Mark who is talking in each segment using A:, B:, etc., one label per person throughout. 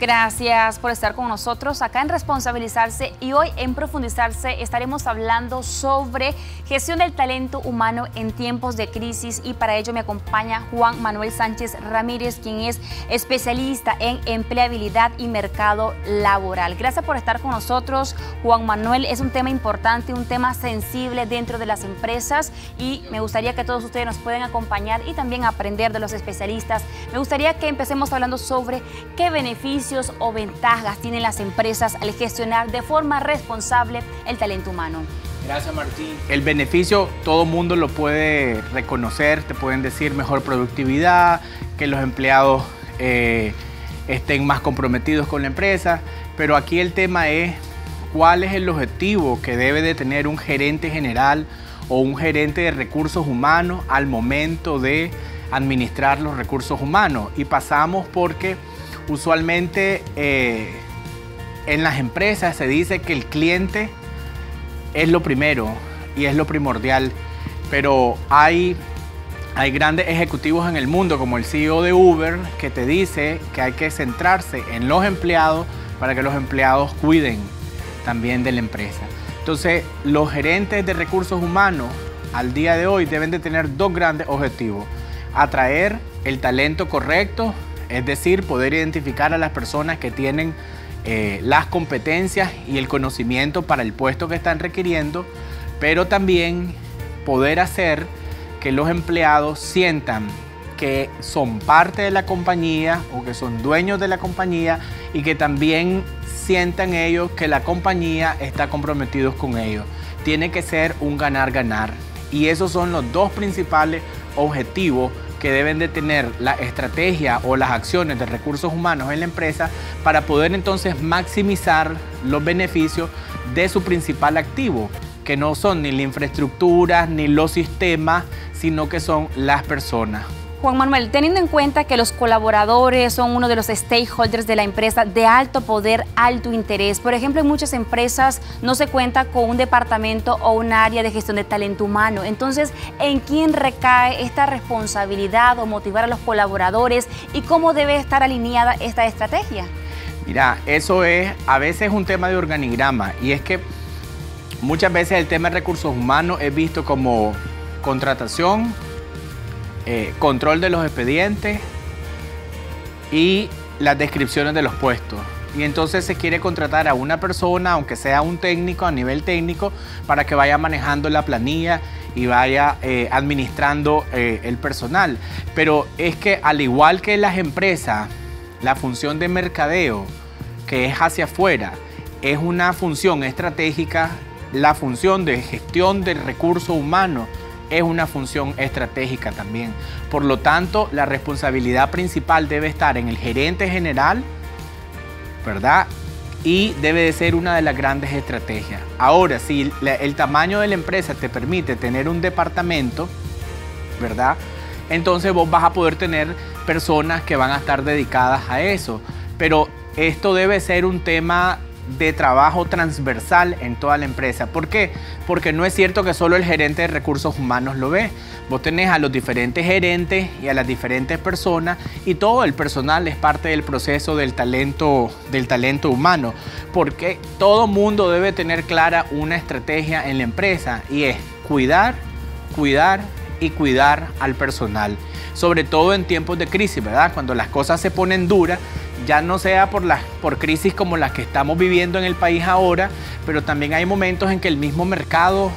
A: Gracias por estar con nosotros acá en Responsabilizarse y hoy en Profundizarse estaremos hablando sobre gestión del talento humano en tiempos de crisis y para ello me acompaña Juan Manuel Sánchez Ramírez, quien es especialista en empleabilidad y mercado laboral. Gracias por estar con nosotros, Juan Manuel. Es un tema importante, un tema sensible dentro de las empresas y me gustaría que todos ustedes nos puedan acompañar y también aprender de los especialistas. Me gustaría que empecemos hablando sobre qué beneficios o ventajas tienen las empresas al gestionar de forma responsable el talento humano?
B: Gracias Martín. El beneficio todo mundo lo puede reconocer, te pueden decir mejor productividad, que los empleados eh, estén más comprometidos con la empresa, pero aquí el tema es cuál es el objetivo que debe de tener un gerente general o un gerente de recursos humanos al momento de administrar los recursos humanos. Y pasamos porque Usualmente eh, en las empresas se dice que el cliente es lo primero y es lo primordial, pero hay, hay grandes ejecutivos en el mundo como el CEO de Uber que te dice que hay que centrarse en los empleados para que los empleados cuiden también de la empresa. Entonces, los gerentes de recursos humanos al día de hoy deben de tener dos grandes objetivos. Atraer el talento correcto es decir, poder identificar a las personas que tienen eh, las competencias y el conocimiento para el puesto que están requiriendo, pero también poder hacer que los empleados sientan que son parte de la compañía o que son dueños de la compañía y que también sientan ellos que la compañía está comprometidos con ellos. Tiene que ser un ganar-ganar. Y esos son los dos principales objetivos que deben de tener la estrategia o las acciones de recursos humanos en la empresa para poder entonces maximizar los beneficios de su principal activo, que no son ni la infraestructura ni los sistemas, sino que son las personas.
A: Juan Manuel, teniendo en cuenta que los colaboradores son uno de los stakeholders de la empresa de alto poder, alto interés, por ejemplo, en muchas empresas no se cuenta con un departamento o un área de gestión de talento humano. Entonces, ¿en quién recae esta responsabilidad o motivar a los colaboradores y cómo debe estar alineada esta estrategia?
B: Mira, eso es a veces un tema de organigrama y es que muchas veces el tema de recursos humanos es visto como contratación, eh, control de los expedientes y las descripciones de los puestos. Y entonces se quiere contratar a una persona, aunque sea un técnico a nivel técnico, para que vaya manejando la planilla y vaya eh, administrando eh, el personal. Pero es que al igual que las empresas, la función de mercadeo, que es hacia afuera, es una función estratégica, la función de gestión del recurso humano es una función estratégica también. Por lo tanto, la responsabilidad principal debe estar en el gerente general, ¿verdad? Y debe de ser una de las grandes estrategias. Ahora, si el tamaño de la empresa te permite tener un departamento, ¿verdad? Entonces vos vas a poder tener personas que van a estar dedicadas a eso. Pero esto debe ser un tema de trabajo transversal en toda la empresa. ¿Por qué? Porque no es cierto que solo el gerente de recursos humanos lo ve. Vos tenés a los diferentes gerentes y a las diferentes personas y todo el personal es parte del proceso del talento, del talento humano. Porque todo mundo debe tener clara una estrategia en la empresa y es cuidar, cuidar y cuidar al personal. Sobre todo en tiempos de crisis, ¿verdad? Cuando las cosas se ponen duras, ya no sea por, las, por crisis como las que estamos viviendo en el país ahora, pero también hay momentos en que el mismo mercado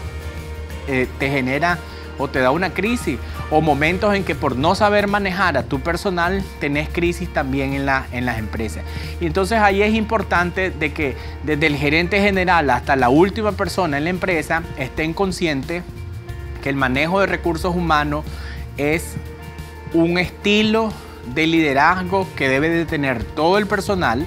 B: eh, te genera o te da una crisis, o momentos en que por no saber manejar a tu personal tenés crisis también en, la, en las empresas. Y entonces ahí es importante de que desde el gerente general hasta la última persona en la empresa estén conscientes que el manejo de recursos humanos es un estilo de liderazgo que debe de tener todo el personal,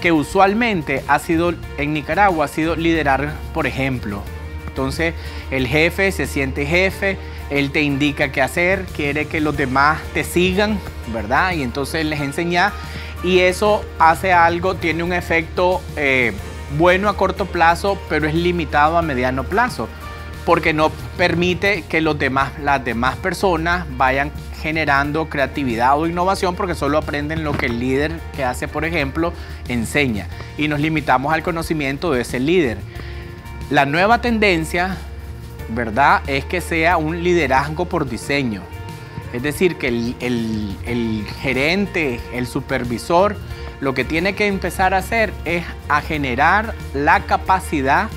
B: que usualmente ha sido en Nicaragua, ha sido liderar, por ejemplo. Entonces el jefe se siente jefe, él te indica qué hacer, quiere que los demás te sigan, ¿verdad? Y entonces les enseña y eso hace algo, tiene un efecto eh, bueno a corto plazo, pero es limitado a mediano plazo. Porque no permite que los demás, las demás personas vayan generando creatividad o innovación porque solo aprenden lo que el líder que hace, por ejemplo, enseña. Y nos limitamos al conocimiento de ese líder. La nueva tendencia, ¿verdad?, es que sea un liderazgo por diseño. Es decir, que el, el gerente, el supervisor, lo que tiene que empezar a hacer es a generar la capacidad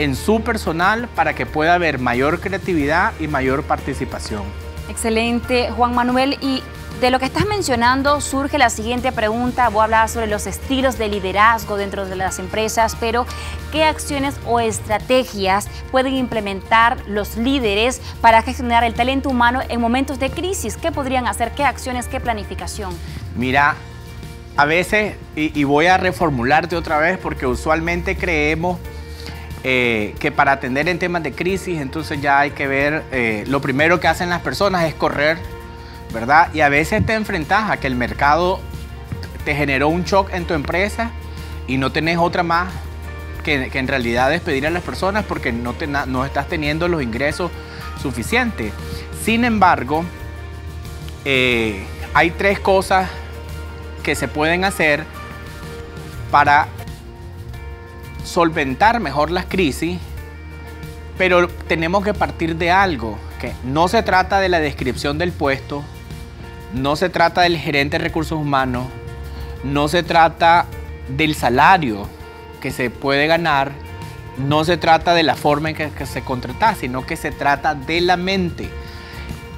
B: en su personal para que pueda haber mayor creatividad y mayor participación.
A: Excelente, Juan Manuel. Y de lo que estás mencionando surge la siguiente pregunta. Voy a hablar sobre los estilos de liderazgo dentro de las empresas, pero ¿qué acciones o estrategias pueden implementar los líderes para gestionar el talento humano en momentos de crisis? ¿Qué podrían hacer? ¿Qué acciones? ¿Qué planificación?
B: Mira, a veces, y, voy a reformularte otra vez porque usualmente creemos eh, que para atender en temas de crisis, entonces ya hay que ver, eh, lo primero que hacen las personas es correr, ¿verdad? Y a veces te enfrentas a que el mercado te generó un shock en tu empresa y no tenés otra más que, en realidad despedir a las personas porque no, no estás teniendo los ingresos suficientes. Sin embargo, eh, hay tres cosas que se pueden hacer para solventar mejor las crisis, pero tenemos que partir de algo, que no se trata de la descripción del puesto, no se trata del gerente de recursos humanos, no se trata del salario que se puede ganar, no se trata de la forma en que, que se contrata, sino que se trata de la mente.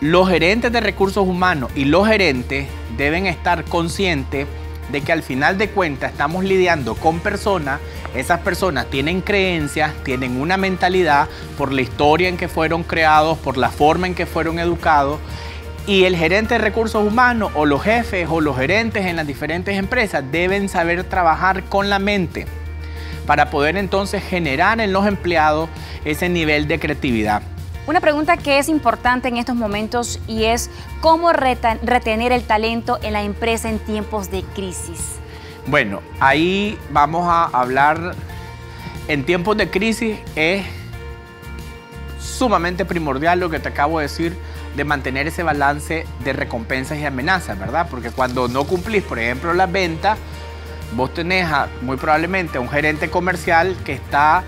B: Los gerentes de recursos humanos y los gerentes deben estar conscientes de que al final de cuentas estamos lidiando con personas, esas personas tienen creencias, tienen una mentalidad por la historia en que fueron creados, por la forma en que fueron educados. Y el gerente de recursos humanos o los jefes o los gerentes en las diferentes empresas deben saber trabajar con la mente para poder entonces generar en los empleados ese nivel de creatividad.
A: Una pregunta que es importante en estos momentos y es cómo retener el talento en la empresa en tiempos de crisis.
B: Bueno, ahí vamos a hablar, en tiempos de crisis es sumamente primordial lo que te acabo de decir de mantener ese balance de recompensas y amenazas, ¿verdad? Porque cuando no cumplís, por ejemplo, las ventas, vos tenés muy probablemente a un gerente comercial que está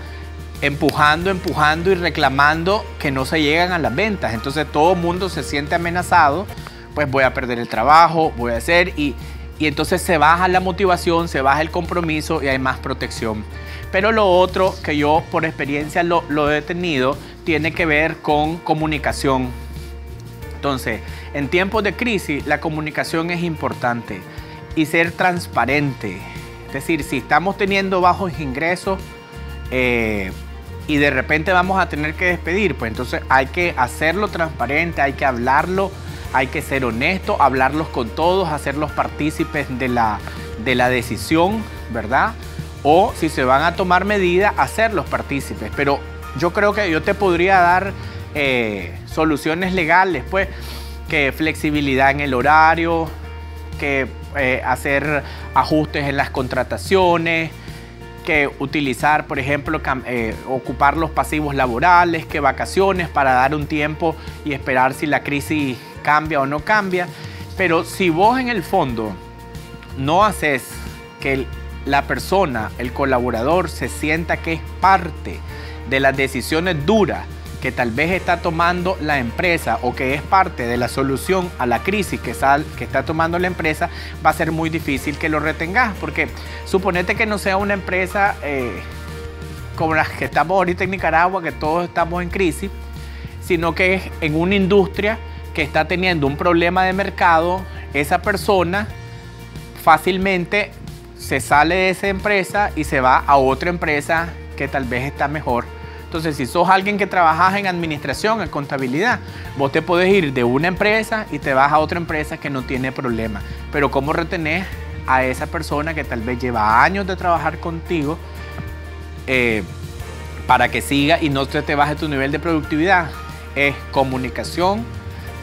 B: empujando, empujando y reclamando que no se llegan a las ventas. Entonces todo el mundo se siente amenazado, pues voy a perder el trabajo, voy a hacer y, y entonces se baja la motivación, se baja el compromiso y hay más protección. Pero lo otro que yo por experiencia lo, lo he tenido tiene que ver con comunicación. Entonces, en tiempos de crisis la comunicación es importante y ser transparente. Es decir, si estamos teniendo bajos ingresos, eh, y de repente vamos a tener que despedir, pues entonces hay que hacerlo transparente, hay que hablarlo, hay que ser honesto, hablarlos con todos, hacerlos partícipes de la, de la decisión, ¿verdad? O si se van a tomar medidas, hacerlos partícipes. Pero yo creo que yo te podría dar eh, soluciones legales, pues, que flexibilidad en el horario, que eh, hacer ajustes en las contrataciones, que utilizar, por ejemplo, eh, ocupar los pasivos laborales, que vacaciones para dar un tiempo y esperar si la crisis cambia o no cambia. Pero si vos en el fondo no haces que la persona, el colaborador, se sienta que es parte de las decisiones duras que tal vez está tomando la empresa o que es parte de la solución a la crisis que, que está tomando la empresa, va a ser muy difícil que lo retengas. Porque suponete que no sea una empresa eh, como las que estamos ahorita en Nicaragua, que todos estamos en crisis, sino que es en una industria que está teniendo un problema de mercado, esa persona fácilmente se sale de esa empresa y se va a otra empresa que tal vez está mejor entonces, si sos alguien que trabajas en administración, en contabilidad, vos te puedes ir de una empresa y te vas a otra empresa que no tiene problema. Pero ¿cómo retener a esa persona que tal vez lleva años de trabajar contigo eh, para que siga y no te, te baje tu nivel de productividad? Es comunicación,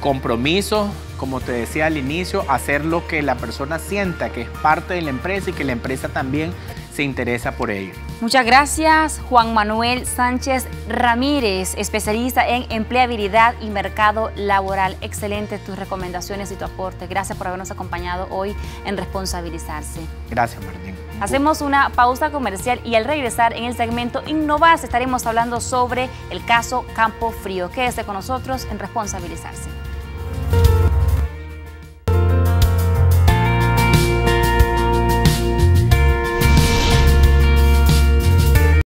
B: compromiso, como te decía al inicio, hacer lo que la persona sienta que es parte de la empresa y que la empresa también se interesa por ello.
A: Muchas gracias, Juan Manuel Sánchez Ramírez, especialista en empleabilidad y mercado laboral. Excelente tus recomendaciones y tu aporte. Gracias por habernos acompañado hoy en Responsabilizarse.
B: Gracias, Martín.
A: Hacemos una pausa comercial y al regresar en el segmento Innovarse estaremos hablando sobre el caso Campo Frío. Quédese con nosotros en Responsabilizarse.